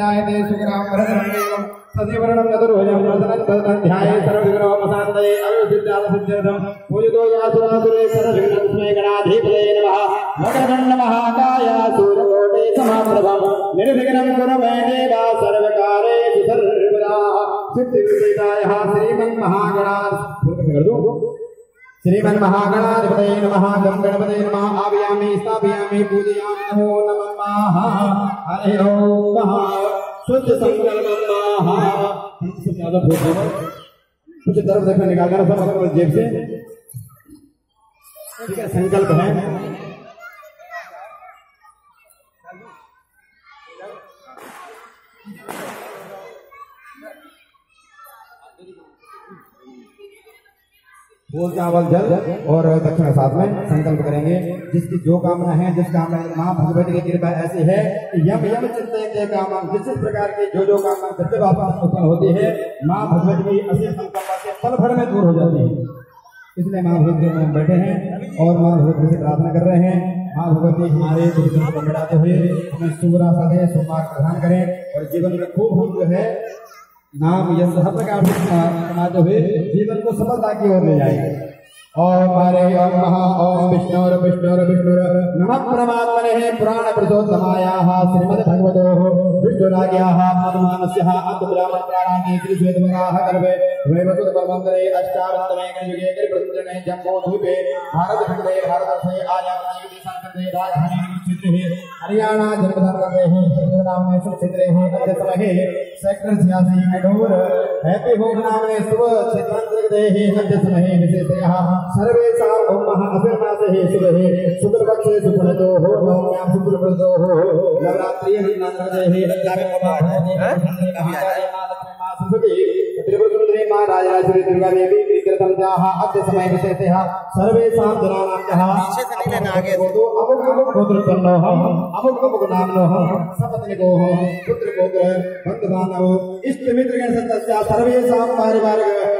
जायते सुखराम भरतरण्येवं सदेवर्णं चतुर्भुजं प्रसन्नं तदध्याये सर्वविग्रहोपशान्तये अविसिद्धालसिद्ध्यर्थं पूजितो यासुरासुरे सर्वविघ्नस्मै गणाधिपतये नमः वक्रतुण्डमहाकाय सूर्यकोटे समाप्रभं श्रीमन्महागणाधिपतये नमः गं गणपतये नमः, आव्यामि, स्थापयामि, पूजयामि, नमो नमः। हरे ओम शुद्ध संकल्पं कुछ तरफ़ निकाल कर सब अपने जेब से। ठीक है, संकल्प है। फूल चावल जल और दक्षिण साथ में संकल्प करेंगे। जिसकी जो कामना है, जिस कामना माँ भगवती की कृपा ऐसी है कि यम यम चिंतन के कामना जिस प्रकार की जो जो कामना आपस में उत्पन्न होती है, माँ भगवती की असीम संकल्प से पल भर में दूर हो जाती है। इसलिए माँ भगवती हम बैठे हैं और माँ भगवती से प्रार्थना कर रहे हैं। माँ भगवती हमारे दुख को मिटाते हुए हमें सुबरा सदे सोमवार प्रदान करें और जीवन में खूब जो है नाम यश हर प्रकार से कमाते हुए, जीवन को सफलता की ओर ले जाएँगे ओम हरे, ओम महा, ओम विष्णुर विष्णुर विष्णुर नमः परमात्मने, पुराण पुरुषोत्तमायाः श्रीमद् भगवतोः विष्णुराज्ञाः जम्बो द्वीपे भारतखण्डे, भारतवर्षे आर्यावर्ते संकटे राजधानी हरियाणा जनपद नाम में सुचित्रे हैं अद्य समय सेक्टर छियासी एडोर हैप्पी होम नाम में शुभ क्षेत्रांतर्गते हैं अद्य समय विशेषतः सर्वेषां ओम महा अभिर्मासे शुभे शुक्रपक्षे सुपुनतो हो नवम्यां शुक्रप्रदो हो? नवरात्रि नवरात्रि त्रिपुरसुंदरी माँ राजराजेश्वरी दुर्गा देवी कृतम अद्य समय विशेषतः सर्वेषां जनानां जः अमुक अमुक गोत्रोत्पन्नो अमुक अमुक नामनो हम सपत्निको हम पुत्र गोत्र बंधु बांधव इष्ट मित्र गण सदस्य सर्वेषां पारिवारिक।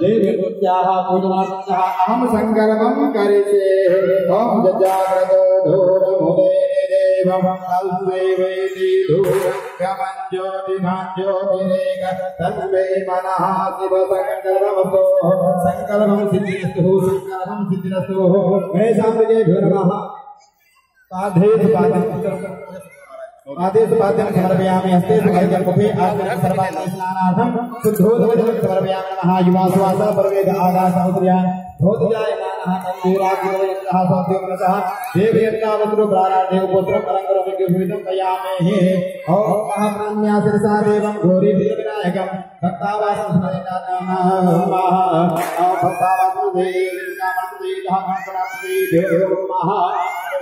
देव्यत्याः पूजनार्थं जः अहं सङ्कल्पं करिष्ये ॐ जजाग्रतो धूरमुदे देवं तल्वैवैति धूरं गमं ज्योतिनां ज्योतिरेक तन्मे मनः शिव सङ्कल्पमस्तु सङ्कल्पं सिद्धिरस्तु सङ्कल्पं सिद्धिरस्तु। गणेशां विजयभ्यो नमः। पाधेषु पादं आदेश पाद्यं समर्पयामि हस्ते सुखर्गं कुपे आत्मनं सर्वात्म स्नानार्थं शुद्धोदकजलं समर्पयामि नमः युवासुवास परवेद आगास उद्र्यान् भोतिजायमानः तन्वीराग्निवयन्तः सौद्योमनसः देवयन्तावसुरो प्राराधे पुत्रम् अलङ्करोमि गृहीतं कयामेः ॐ महाप्राण्या शिरसा देवं घोरी वीरविनायकं भक्तावासं स्मरेणानाः ॐ भक्तावासं देवो महा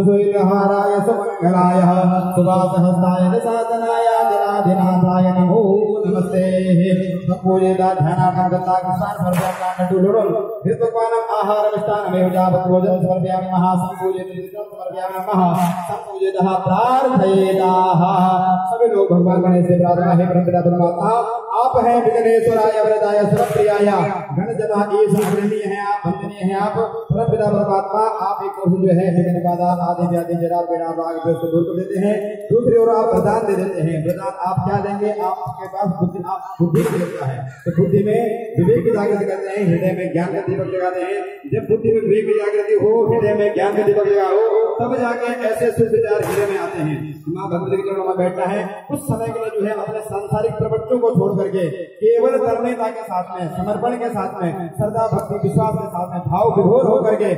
सुसूर्यहाराय सुमङ्गलाय सुवासहस्ताय दशासनाय जनाधिनाथाय नमो नमस्ते। ऋतुपानम् आहारमिष्टानमेव यावत् भोजनं समर्पयामि महा सम्पूजेत समर्पयामि सम्पूजेतः प्रार्थयेताः। सभी लोग भगवान गणेश प्रार्थना, है परमपिता, परमात्मा आप हैं विघ्नेश्वराय, वरदाय, सर्वप्रियाय। गण जमा ईश अग्रणीय है आप, वंदनीय है आप परमपिता परमात्मा, आप एक ओर जो है विघ्न बाधा, आदि व्याधि जरा बाग पे उसको दूर कर देते हैं। दूसरी ओर आप वरदान दे देते हैं। वरदान आप क्या देंगे? आपके पास बुद्धि, आप बुद्धि का देवता है। तो बुद्धि में विवेक की जागृति करते हैं, हृदय में ज्ञान का दीपक जगाते हैं। जब बुद्धि में विवेक की जागृति हो, हृदय में ज्ञान का दीपक जगा हो, तब जाके ऐसे शुभ विचार हृदय में आते हैं। माँ भगवती के चरणों में बैठना है। उस समय के लिए जो है अपने सांसारिक प्रवृत्तियों को छोड़ करके केवल धर्मता के साथ में, समर्पण के साथ में, श्रद्धा, भक्ति, विश्वास के साथ में, भाव विभोर होकर के